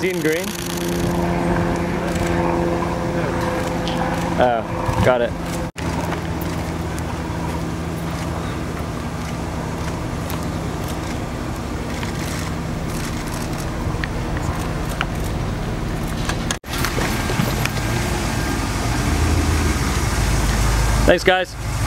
He in green? Oh, got it. Thanks guys.